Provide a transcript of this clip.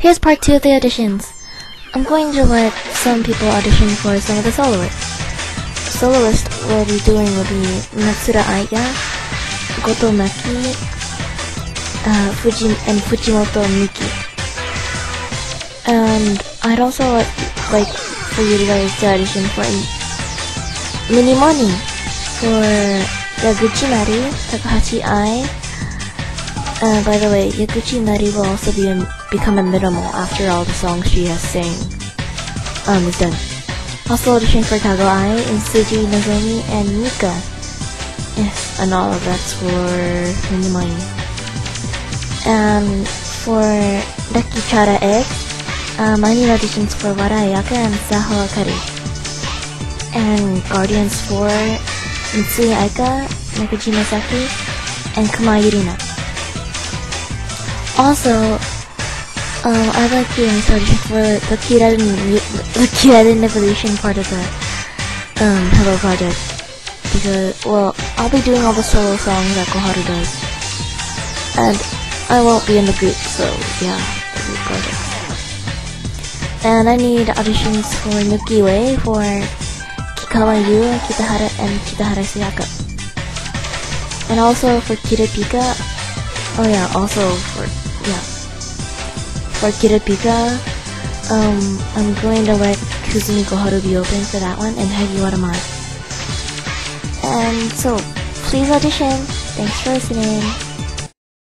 Here's part two of the auditions. I'm going to let some people audition for some of the soloists. Soloist we'll be doing will be Matsuura Aya, Goto Maki, uh, Fuji, and Fujimoto Miki. And I'd also like, like for you guys to audition for Minimoni for Yaguchi Mari, Takahashi Ai. Uh, by the way, Yaguchi Mari will also be a, become a minimal after all the songs she has sang um, is done. Also auditioning for Kago Ai is Tsuji, Nozomi, and Mika. Yes, and all of that's for Minimoni. And for Rakii Chara Eggs, um, I need auditions for Wada Ayaka and Saho Akari. And Guardians for Mitsui Aika, Nakajima Saki, and Kumai Yurina. Also, um, I'd like to audition for the Kirarin, the Kirarin Revolution part of the um, Hello Project. Because, well, I'll be doing all the solo songs that Koharu does. And I won't be in the group, so yeah, the group project. And I need auditions for Milky Way, for Kikkawa Yuu, Kitahara, and Kitahara Sayaka. And also for Kira Pika. Oh yeah, also for, yeah. For Kira Pika, um, I'm going to let Kusumi Koharu be open for that one, and Hagiwara Mai. And so, please audition. Thanks for listening.